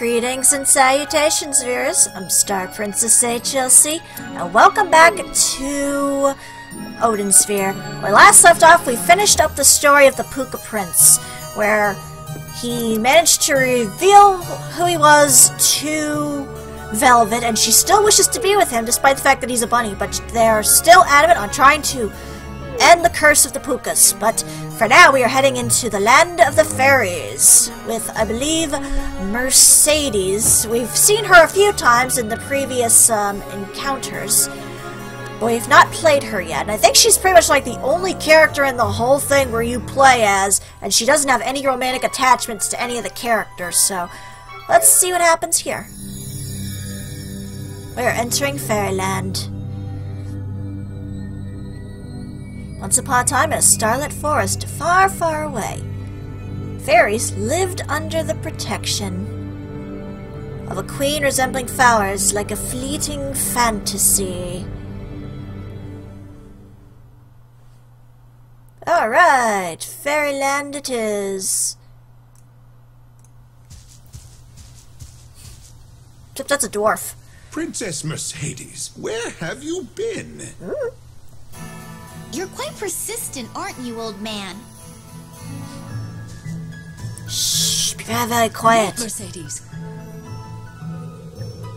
Greetings and salutations, viewers. I'm Star Princess HLC, and welcome back to Odin Sphere. Where last left off, we finished up the story of the Pooka Prince, where he managed to reveal who he was to Velvet, and she still wishes to be with him despite the fact that he's a bunny, but they're still adamant on trying to end the curse of the Pookas. But for now, we are heading into the land of the fairies with, I believe, Mercedes. We've seen her a few times in the previous um, encounters. But we've not played her yet, and I think she's pretty much like the only character in the whole thing where you play as, and she doesn't have any romantic attachments to any of the characters, so let's see what happens here. We're entering Fairyland. Once upon a time in a starlit forest far, far away, fairies lived under the protection of a queen resembling flowers like a fleeting fantasy. Alright, fairyland it is. Except that's a dwarf. Princess Mercedes, where have you been? Hmm? You're quite persistent, aren't you, old man? Shh, be very, very quiet. Mercedes,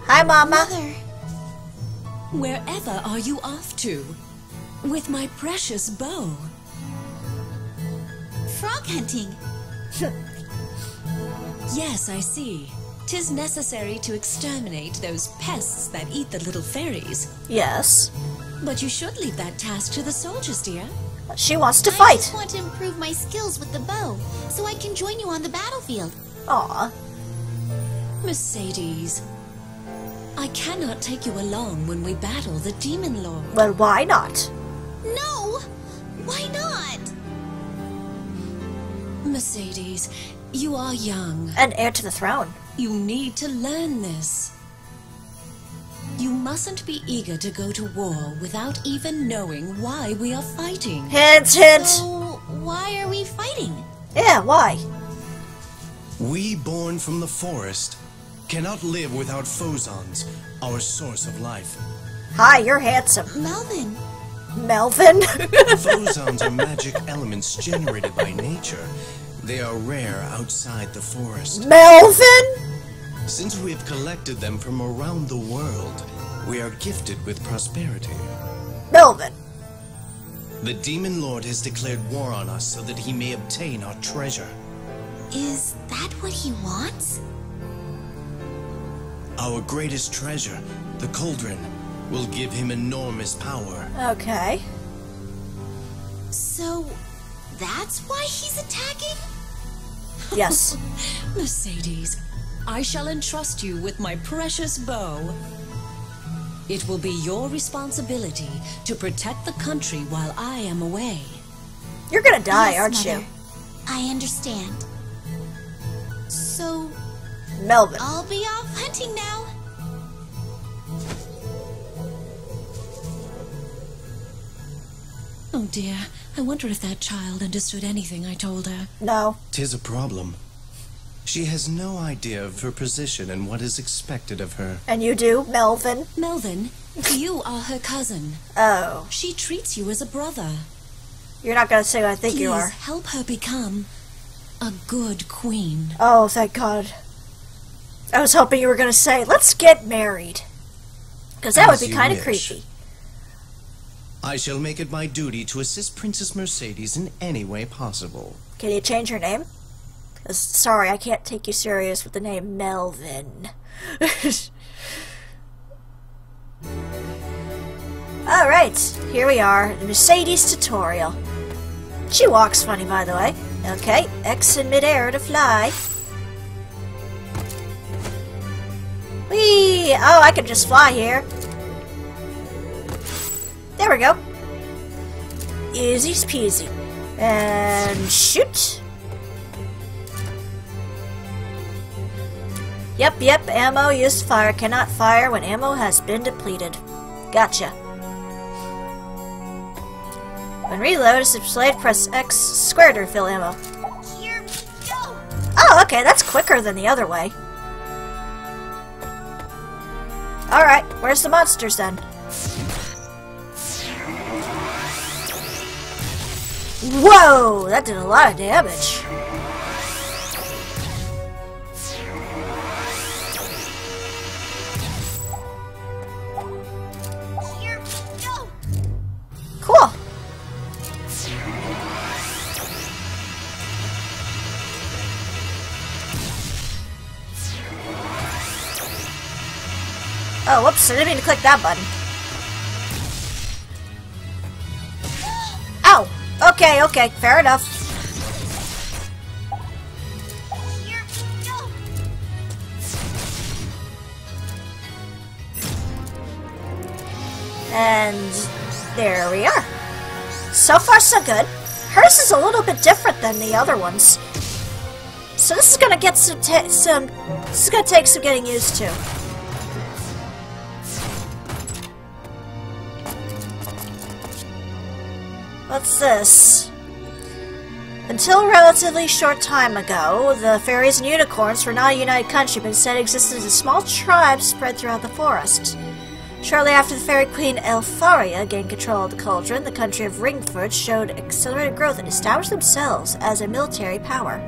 Hi, Mama. Mother, wherever are you off to? With my precious bow. frog hunting. Yes, I see. Tis necessary to exterminate those pests that eat the little fairies. Yes. But you should leave that task to the soldiers, dear. She wants to I fight. just want to improve my skills with the bow, so I can join you on the battlefield. Aw. Mercedes, I cannot take you along when we battle the Demon Lord. Well, why not? No! Why not? Mercedes, you are young. An heir to the throne. You need to learn this. You mustn't be eager to go to war without even knowing why we are fighting. Hint, hint. So, why are we fighting? Yeah, why? We, born from the forest, cannot live without phozons, our source of life. Hi, you're handsome. Melvin, Melvin? Phozons are magic elements generated by nature. They are rare outside the forest. Melvin? Since we have collected them from around the world, we are gifted with prosperity. Melvin. The Demon Lord has declared war on us so that he may obtain our treasure. is that what he wants? Our greatest treasure, the Cauldron, will give him enormous power. Okay. So, that's why he's attacking? Yes. Mercedes, I shall entrust you with my precious bow. It will be your responsibility to protect the country while I am away. You're gonna die, Yes, aren't Mother. you? I understand. So, Melvin. I'll be off hunting now. Oh dear, I wonder if that child understood anything I told her. No. Tis a problem. She has no idea of her position and what is expected of her. And you do, Melvin? Melvin, you are her cousin. Oh. She treats you as a brother. You're not gonna say what I think Please you are. help her become a good queen. Oh, thank God. I was hoping you were gonna say, let's get married. Because that would be kind of creepy. I shall make it my duty to assist Princess Mercedes in any way possible. Can you change her name? Sorry, I can't take you serious with the name Melvin. Alright, here we are, the Mercedes tutorial. She walks funny, by the way. Okay, X in midair to fly. Whee! Oh, I can just fly here. There we go. Easy peasy. And shoot. Yep, yep, ammo used fire cannot fire when ammo has been depleted. Gotcha. When reload is displayed, press X square to refill ammo. Here we go. Oh, okay, that's quicker than the other way. Alright, where's the monsters then? Whoa! That did a lot of damage. Whoops, I didn't mean to click that button. Oh, Okay, okay, fair enough. And there we are. So far, so good. Hers is a little bit different than the other ones. So this is gonna get some, some. This is gonna take some getting used to. What's this? Until relatively short time ago, the fairies and unicorns were not a united country, but instead existed as small tribe spread throughout the forest. Shortly after the fairy queen Elfaria gained control of the cauldron, the country of Ringford showed accelerated growth and established themselves as a military power.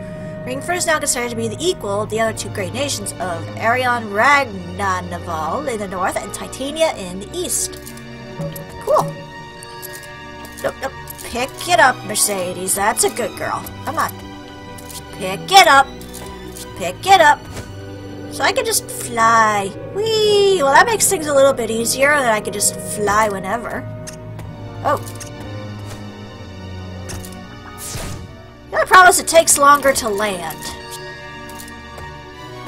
Ringford is now considered to be the equal of the other two great nations of Arion Ragnanival in the north and Titania in the east. Cool. Nope, nope. Pick it up, Mercedes. That's a good girl. Come on. Pick it up. Pick it up. So I can just fly. Whee! Well, that makes things a little bit easier that I can just fly whenever. Oh. The only problem is it takes longer to land.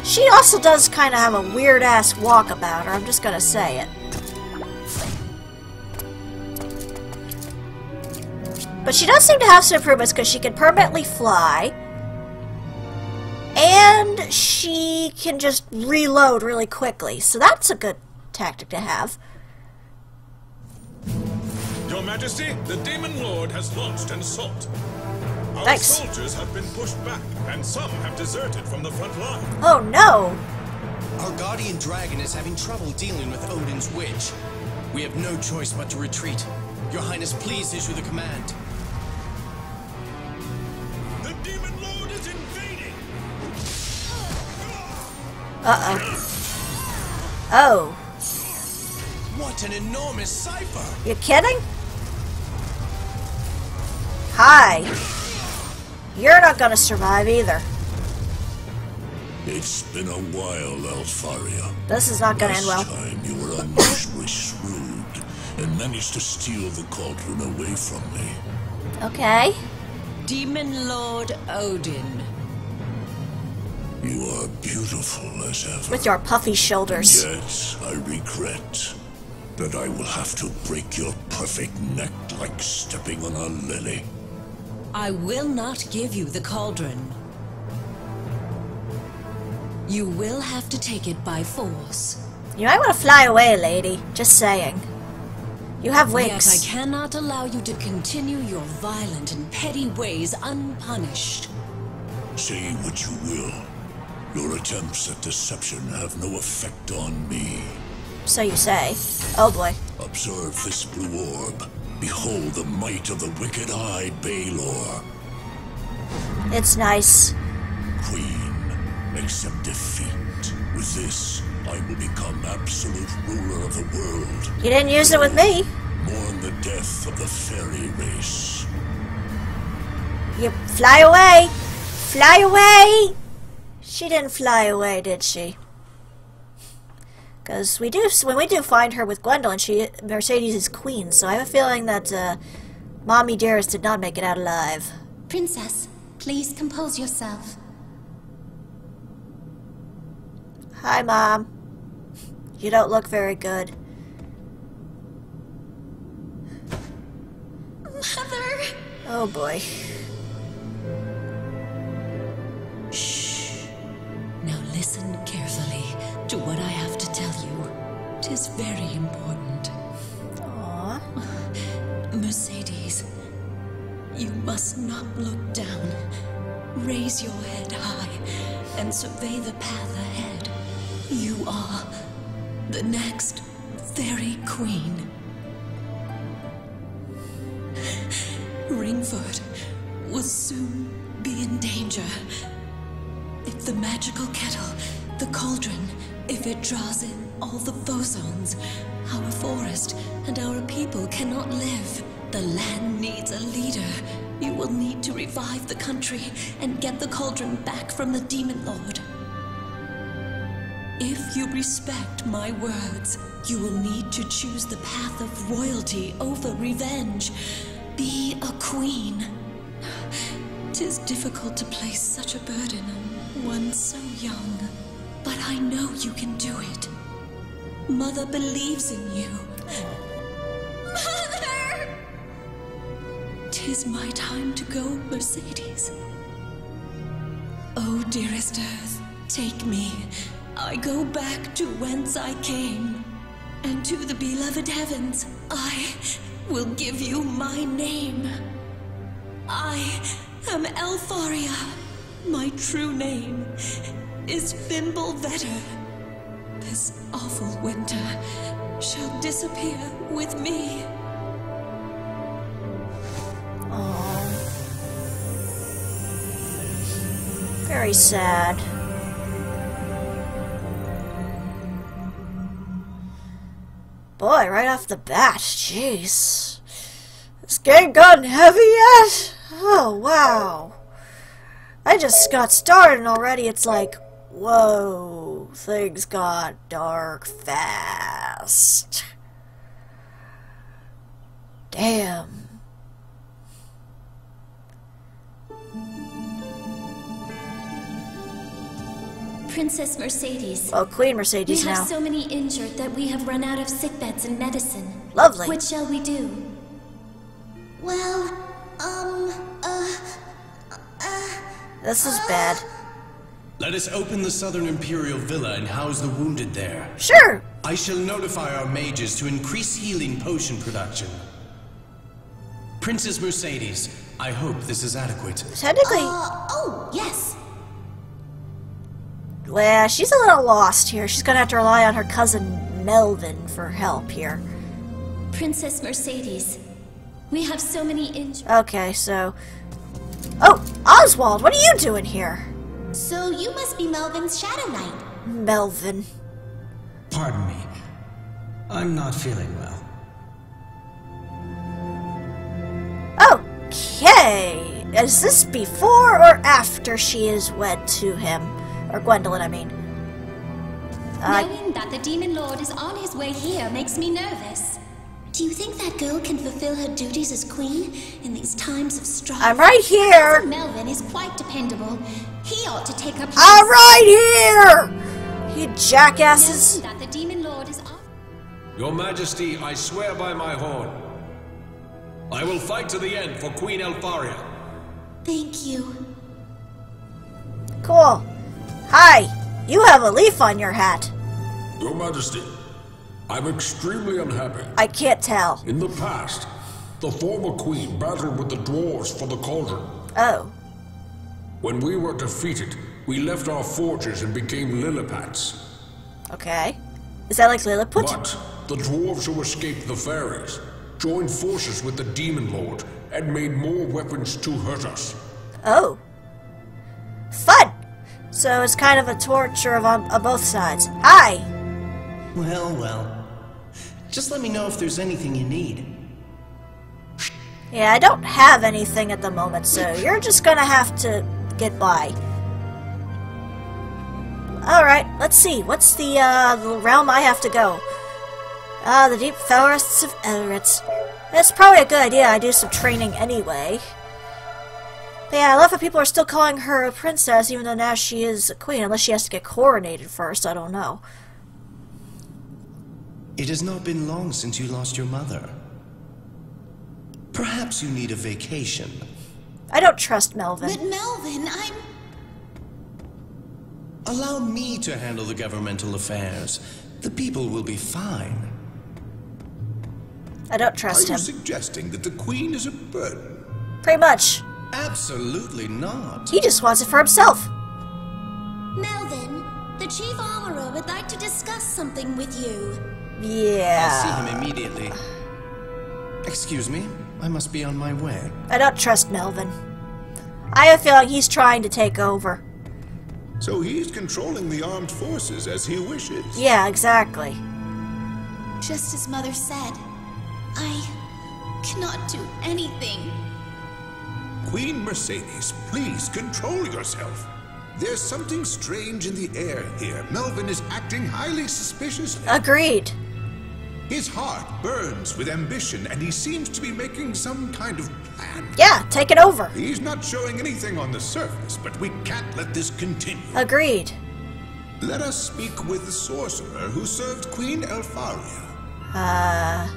She also does kind of have a weird-ass walk about her, I'm just gonna say it. But she does seem to have some improvements because she can permanently fly. And she can just reload really quickly. So that's a good tactic to have. Your Majesty, the Demon Lord has launched an assault. Our Thanks. soldiers have been pushed back, and some have deserted from the front line. Oh no! Our guardian dragon is having trouble dealing with Odin's witch. We have no choice but to retreat. Your Highness, please issue the command. Uh-oh. Oh. What an enormous Psypher! You kidding? Hi. You're not gonna survive either. It's been a while, Elfaria. This is not gonna end well. time you were unusually shrewd and managed to steal the cauldron away from me. Okay. Demon Lord Odin. You are beautiful as ever. With your puffy shoulders. Yet, I regret that I will have to break your perfect neck like stepping on a lily. I will not give you the cauldron. You will have to take it by force. You might want to fly away, lady. Just saying. You have Yet I cannot allow you to continue your violent and petty ways unpunished. Say what you will. Your attempts at deception have no effect on me. So you say. Oh boy. Observe this blue orb. Behold the might of the wicked eye, Baelor. It's nice. Queen, accept defeat. With this, I will become absolute ruler of the world. You didn't use it with me. Mourn the death of the fairy race. You fly away. Fly away. She didn't fly away, did she? Because we do, when we do find her with Gwendolyn, she Mercedes is queen. So I have a feeling that uh, Mommy Dearest did not make it out alive. Princess, please compose yourself. Hi, Mom. You don't look very good. Mother! Oh boy. Tis very important. Aww. Mercedes, you must not look down. Raise your head high and survey the path ahead. You are the next Fairy Queen. Ringford will soon be in danger. If the magical kettle, the cauldron, if it draws in all the bosons, our forest and our people cannot live. The land needs a leader. You will need to revive the country and get the cauldron back from the Demon Lord. If you respect my words, you will need to choose the path of royalty over revenge. Be a queen. Tis difficult to place such a burden on one so young, but I know you can do it. Mother believes in you. Mother! Tis my time to go, Mercedes. Oh, dearest Earth, take me. I go back to whence I came. And to the beloved heavens, I will give you my name. I am Elfaria. My true name is Thimble Vetter. This awful winter shall disappear with me. Very sad. Boy, right off the bat, jeez. This game gotten heavy yet? Oh, wow. I just got started and already it's like, whoa, things got dark fast. Damn. Princess Mercedes. Well, Queen Mercedes We Mercedes have now. so many injured that we have run out of sickbeds and medicine. Lovely. What shall we do? Well, um, uh, This is bad. Let us open the Southern Imperial Villa and house the wounded there. Sure. I shall notify our mages to increase healing potion production. Princess Mercedes, I hope this is adequate. Technically, uh, oh, yes. well, she's a little lost here. She's gonna have to rely on her cousin Melvin for help here. Princess Mercedes. We have so many injuries. Okay, so. Oh, Oswald, what are you doing here? So you must be Melvin's Shadow Knight. Melvin. Pardon me. I'm not feeling well. Okay. Is this before or after she is wed to him? Or Gwendolyn, I mean. Uh, Knowing that the Demon Lord is on his way here makes me nervous. Do you think that girl can fulfill her duties as queen in these times of strife? I'm right here. Melvin is quite dependable. He ought to take her place. I'm right here! You jackasses. That the Demon Lord is on. Your Majesty, I swear by my horn. I will fight to the end for Queen Elfaria. Thank you. Cool. Hi. You have a leaf on your hat. Your Majesty, I'm extremely unhappy. I can't tell. In the past, the former queen battled with the dwarves for the cauldron. Oh. When we were defeated, we left our forges and became Lillipats. Okay. Is that like Lilliput? But the dwarves who escaped the fairies joined forces with the demon lord and made more weapons to hurt us. Oh. Fun! So it's kind of a torture of on, on both sides. Hi! Well, well. Just let me know if there's anything you need. Yeah, I don't have anything at the moment, so you're just gonna have to get by. Alright, let's see. What's the, uh, the realm I have to go? Ah, the deep forests of Elritz. That's probably a good idea. I do some training anyway. But yeah, I love how people are still calling her a princess, even though now she is a queen, unless she has to get coronated first. I don't know. It has not been long since you lost your mother. Perhaps you need a vacation. I don't trust Melvin. But Melvin, I'm. Allow me to handle the governmental affairs. The people will be fine. I don't trust Are trust you him. suggesting that the queen is a burden? Pretty much. Absolutely not. He just wants it for himself. Melvin, the The Chief Armorer would like to discuss something with you. Yeah. I'll see him immediately. Excuse me, I must be on my way. I don't trust Melvin. I have a feeling he's trying to take over. So he's controlling the armed forces as he wishes. Yeah, exactly. Just as Mother said, I cannot do anything. Queen Mercedes, please control yourself. There's something strange in the air here. Melvin is acting highly suspiciously. Agreed. His heart burns with ambition, and he seems to be making some kind of plan. Yeah, take it over. He's not showing anything on the surface, but we can't let this continue. Agreed. Let us speak with the sorcerer who served Queen Elfaria. Uh,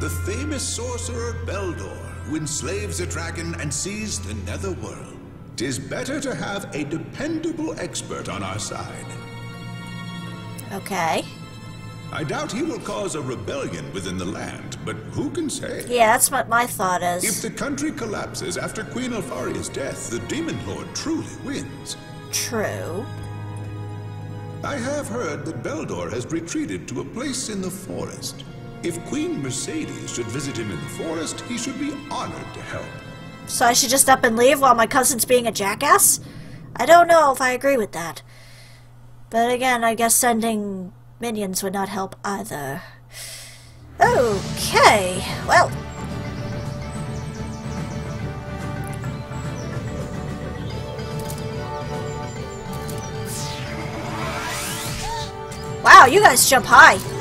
The famous sorcerer Beldor, who enslaves a dragon and sees the netherworld. Tis better to have a dependable expert on our side. okay. I doubt he will cause a rebellion within the land, but who can say? Yeah, that's what my thought is. If the country collapses after Queen Alfaria's death, the Demon Lord truly wins. True. I have heard that Beldor has retreated to a place in the forest. If Queen Mercedes should visit him in the forest, he should be honored to help. So I should just up and leave while my cousin's being a jackass? I don't know if I agree with that. But again, I guess sending minions would not help either. Okay, well. Wow, you guys jump high.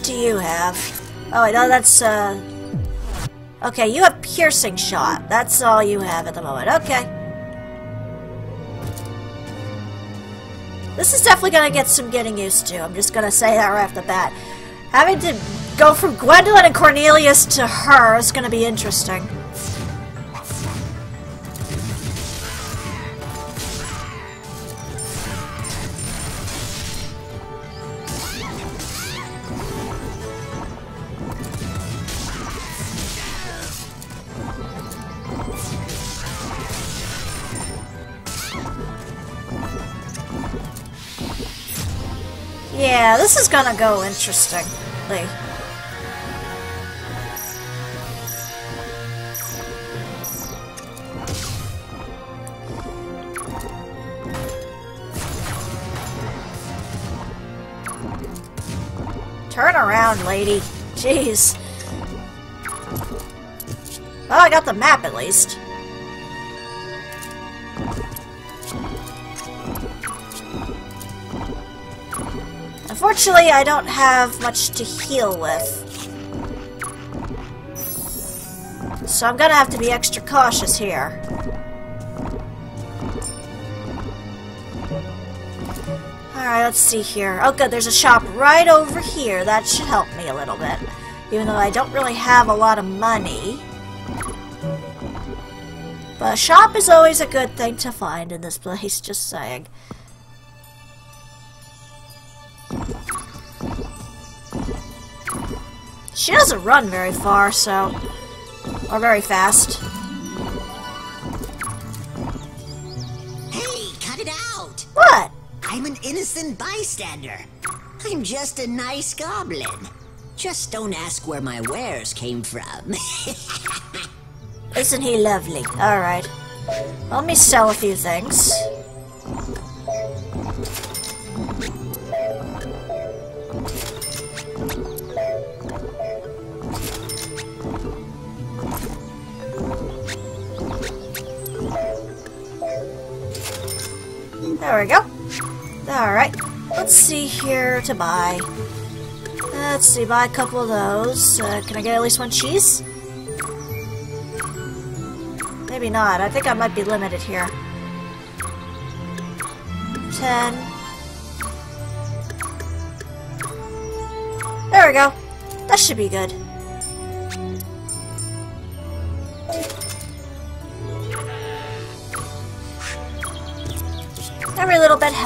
Do you have? Oh, I know that's, uh... Okay, you have piercing shot. That's all you have at the moment. Okay. This is definitely gonna get some getting used to. I'm just gonna say that right off the bat. Having to go from Gwendolyn and Cornelius to her is gonna be interesting. Yeah, this is gonna go interestingly. Turn around, lady. Jeez. Well, I got the map at least. Unfortunately, I don't have much to heal with. So I'm gonna have to be extra cautious here. Alright, let's see here. Oh good, there's a shop right over here. That should help me a little bit. Even though I don't really have a lot of money. But a shop is always a good thing to find in this place, just saying. She doesn't run very far, so... Or very fast. Hey, cut it out! What? I'm an innocent bystander. I'm just a nice goblin. Just don't ask where my wares came from. Isn't he lovely? Alright. Let me sell a few things. There we go. Alright, let's see here to buy. Let's see, buy a couple of those. Uh, can I get at least one cheese? Maybe not. I think I might be limited here. Ten. There we go. That should be good.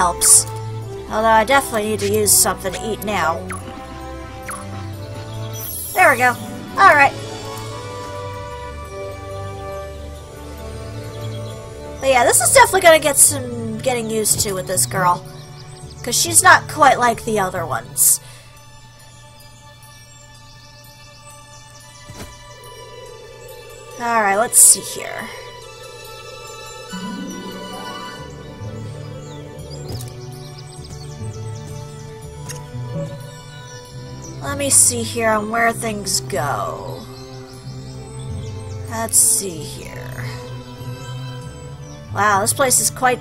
Helps. Although I definitely need to use something to eat now. There we go. Alright. But yeah, this is definitely gonna get some getting used to with this girl. Because she's not quite like the other ones. Alright, let's see here. Let me see here on where things go. Let's see here. Wow, this place is quite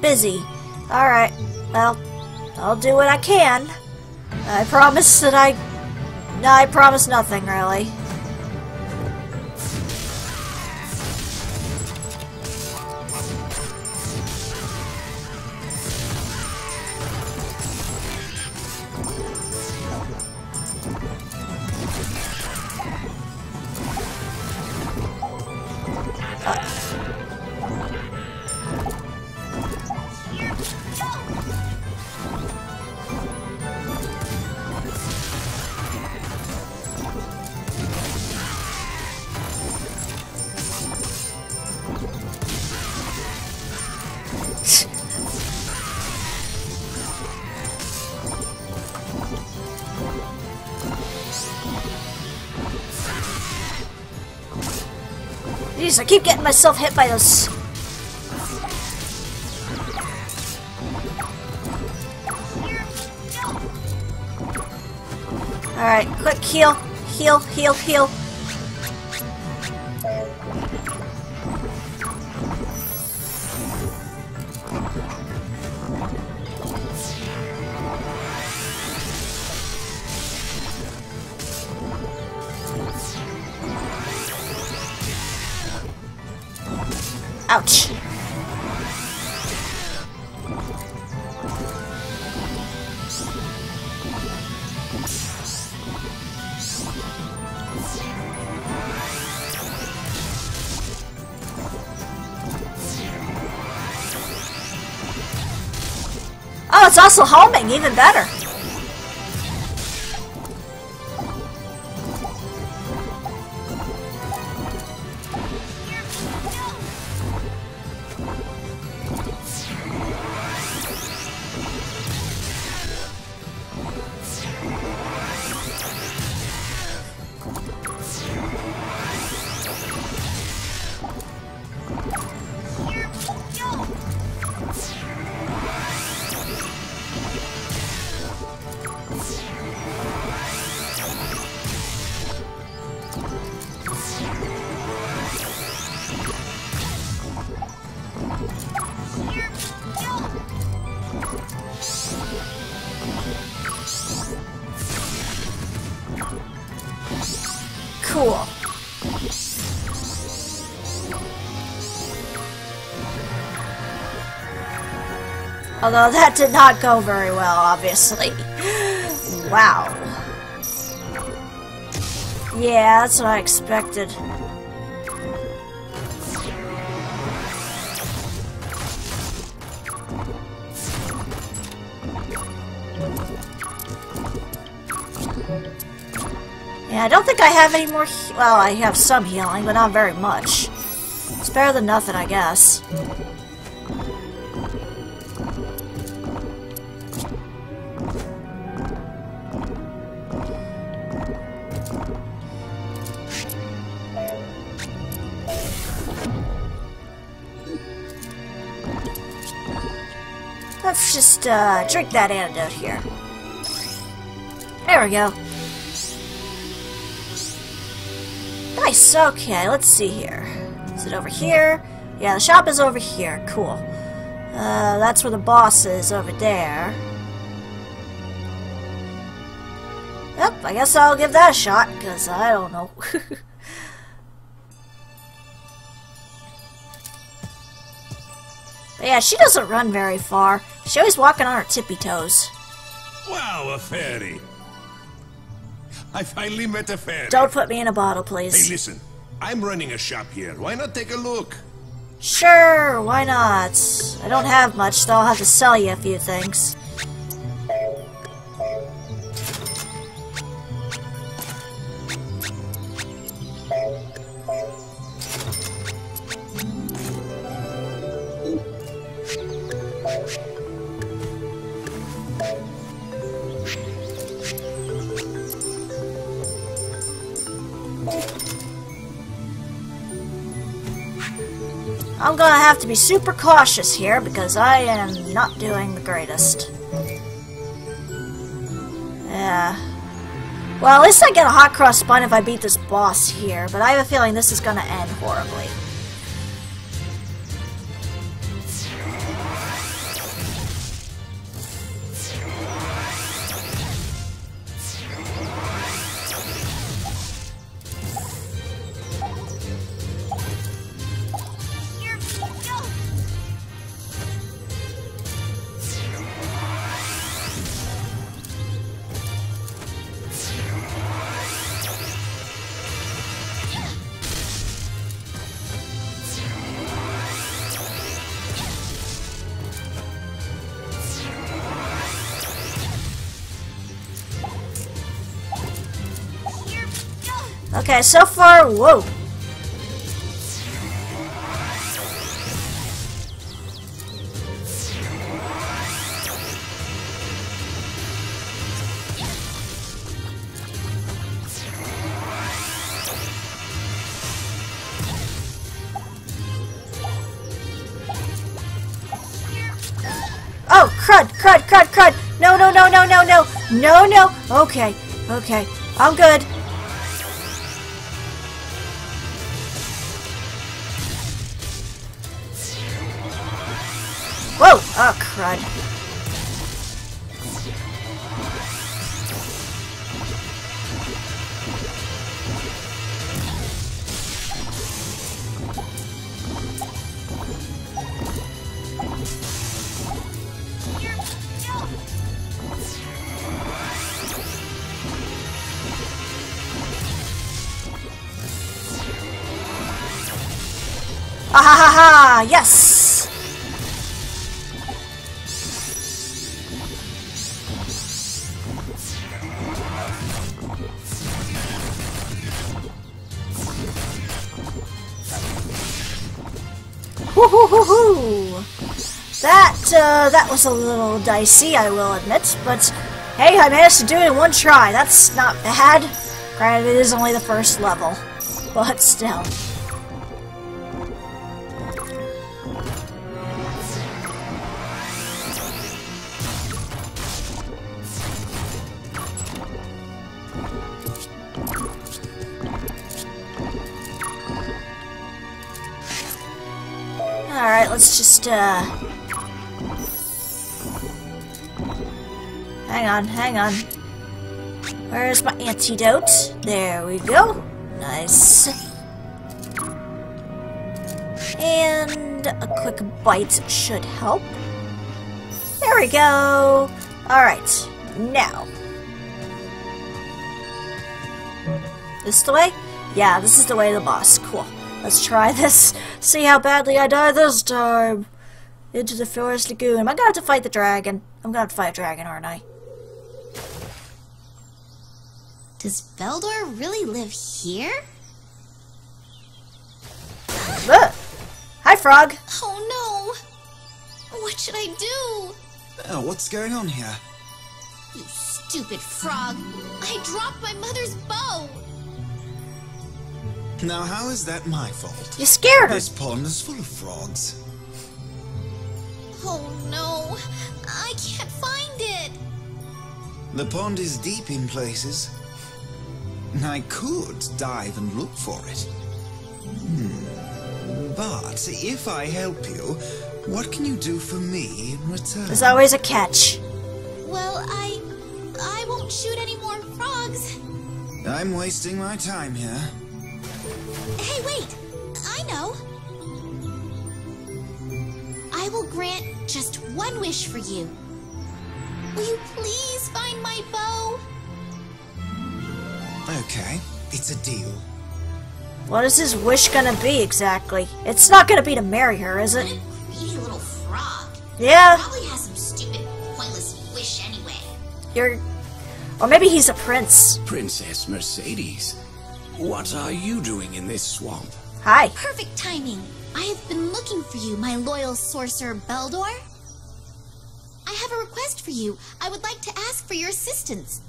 busy. Alright, well, I'll do what I can. I promise that I... No, I promise nothing, really. I keep getting myself hit by those. Alright, quick heal. Heal, heal, heal. Ouch. Oh, it's also homing, even better. Although that did not go very well, obviously. Wow. Yeah, that's what I expected. Yeah, I don't think I have any more Well, I have some healing, but not very much. It's better than nothing, I guess. Let's just uh, drink that antidote here. There we go. Nice, okay, let's see here. Is it over here? Yeah, the shop is over here. Cool. Uh, that's where the boss is, over there. Yep, I guess I'll give that a shot, because I don't know. Yeah, she doesn't run very far. She's always walking on her tippy toes. Wow, a fairy. I finally met a fairy. Don't put me in a bottle, please. Hey, listen. I'm running a shop here. Why not take a look? Sure, why not? I don't have much, so I'll have to sell you a few things. I'm gonna have to be super cautious here because I am not doing the greatest. Yeah. Well, at least I get a hot cross bun if I beat this boss here, but I have a feeling this is gonna end horribly. Okay, so far, whoa. Oh, crud, crud, crud, crud. No, no, no, no, no, no. No, no. Okay, okay. I'm good. Crud. That, uh, that was a little dicey, I will admit, but hey, I managed to do it in one try. That's not bad. Granted, it is only the first level, but still. Alright, let's just, uh... Hang on, hang on. Where's my antidote? There we go. Nice. And a quick bite should help. There we go. Alright, now. This the way? Yeah, this is the way to the boss. Cool. Let's try this. See how badly I die this time. Into the forest lagoon. Am I gonna have to fight the dragon? I'm gonna have to fight a dragon, aren't I? Does Beldor really live here? Ugh. Hi, frog. Oh no! What should I do? Oh, what's going on here? You stupid frog! I dropped my mother's bow! Now, how is that my fault? You scared her. This pond is full of frogs. Oh no! I can't find it! The pond is deep in places. I could dive and look for it. Hmm. But if I help you, What can you do for me in return? There's always a catch. Well, I. I won't shoot any more frogs. I'm wasting my time here. Hey, wait! I know! I will grant just one wish for you. Will you please find my bow? Okay, it's a deal. What is his wish gonna be exactly? It's not gonna be to marry her, is it? Greedy little frog. Yeah, Probably has some stupid, pointless wish anyway. you're. Or maybe he's a prince. Princess Mercedes, what are you doing in this swamp? Hi. Perfect timing. I have been looking for you, my loyal sorcerer Beldor. I have a request for you. I would like to ask for your assistance.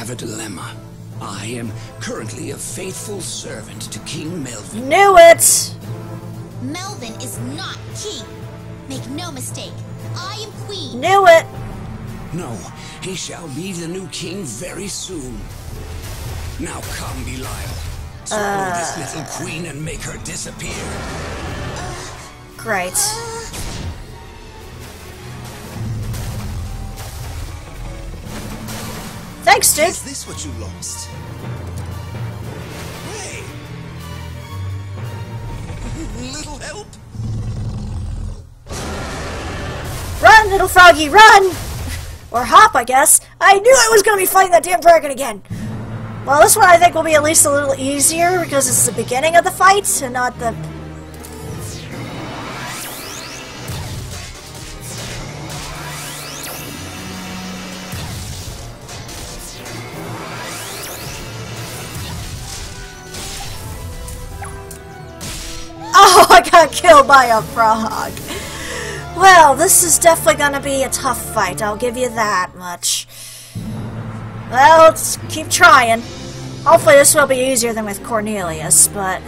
I have a dilemma. I am currently a faithful servant to King Melvin. Knew it! Melvin is not king. Make no mistake. I am queen. Knew it! No, he shall be the new king very soon. Now come, Belial. Swallow this uh. little queen and make her disappear. Great. Uh. Thanks, dude. Is this what you lost? Hey! Little help? Run, little froggy, run! Or hop, I guess. I knew I was gonna be fighting that damn dragon again. Well, this one I think will be at least a little easier because it's the beginning of the fight and not the. By a frog. Well, this is definitely gonna be a tough fight, I'll give you that much. Well, let's keep trying. Hopefully this will be easier than with Cornelius, but...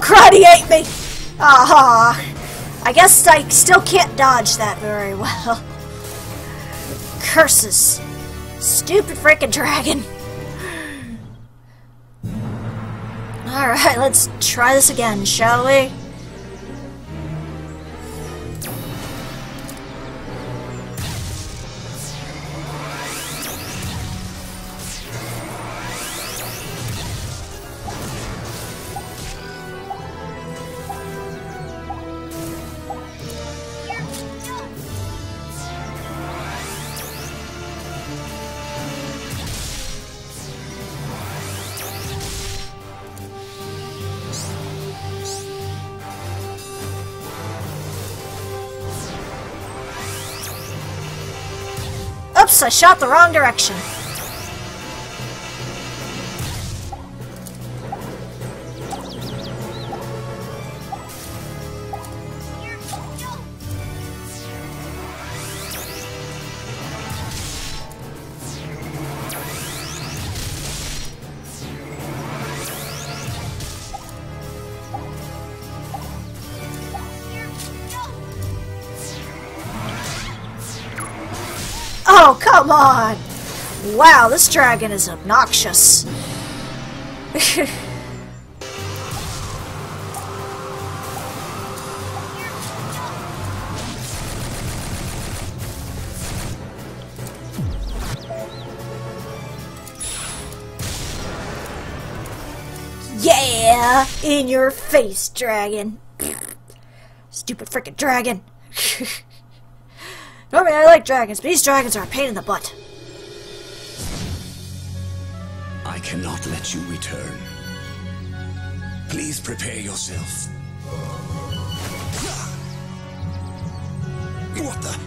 Oh, he ate me! Aha! I guess I still can't dodge that very well. Curses. Stupid freaking dragon. Alright, let's try this again, shall we? Oops, I shot the wrong direction. Oh, come on! Wow, this dragon is obnoxious. yeah! In your face, dragon. Stupid freaking dragon. Like dragons, but these dragons are a pain in the butt. I cannot let you return. Please prepare yourself. What the?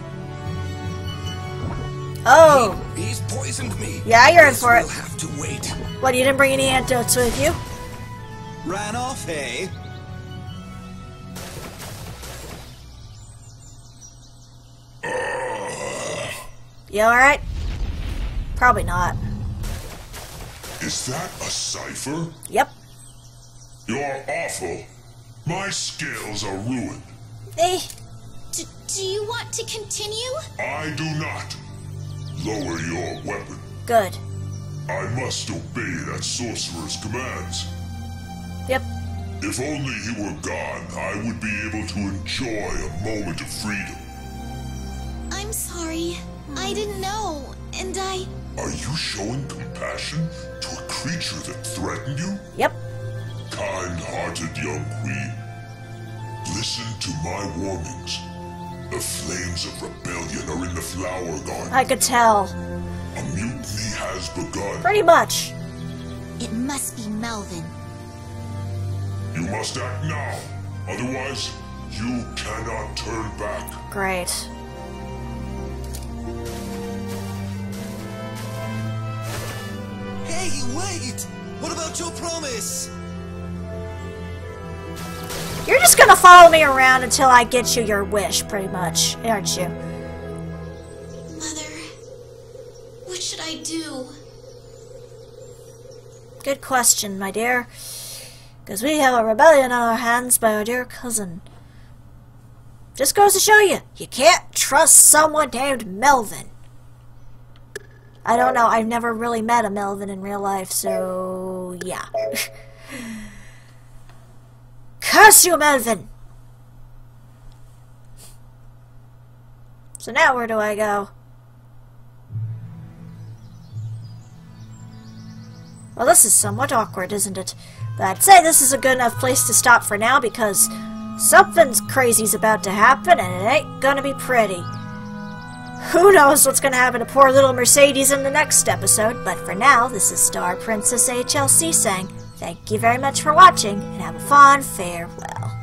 Oh, He's poisoned me. Yeah, you're in for it. We'll have to wait. what, you didn't bring any antidotes with you? Ran off, hey? You alright? Probably not. Is that a Psypher? Yep. You're awful. My scales are ruined. Eh, D- do you want to continue? I do not. Lower your weapon. good. I must obey that sorcerer's commands. Yep. If only he were gone, I would be able to enjoy a moment of freedom. I'm sorry. I didn't know, and I. Are you showing compassion to a creature that threatened you? Yep. Kind-hearted young queen, listen to my warnings. The flames of rebellion are in the flower garden. I could tell. A mutiny has begun. Pretty much. It must be Melvin. You must act now. Otherwise, you cannot turn back. Great. What about promise? You're just gonna follow me around until I get you your wish, pretty much, aren't you? Mother, what should I do? Good question, my dear. Because we have a rebellion on our hands by our dear cousin. Just goes to show you, you can't trust someone named Melvin. I don't know, I've never really met a Melvin in real life, so yeah. Curse you, Melvin! So now where do I go? Well, this is somewhat awkward, isn't it? But I'd say this is a good enough place to stop for now because something's crazy's about to happen and it ain't gonna be pretty. Who knows what's gonna happen to poor little Mercedes in the next episode, but for now, this is Star Princess HLC saying thank you very much for watching and have a fond farewell.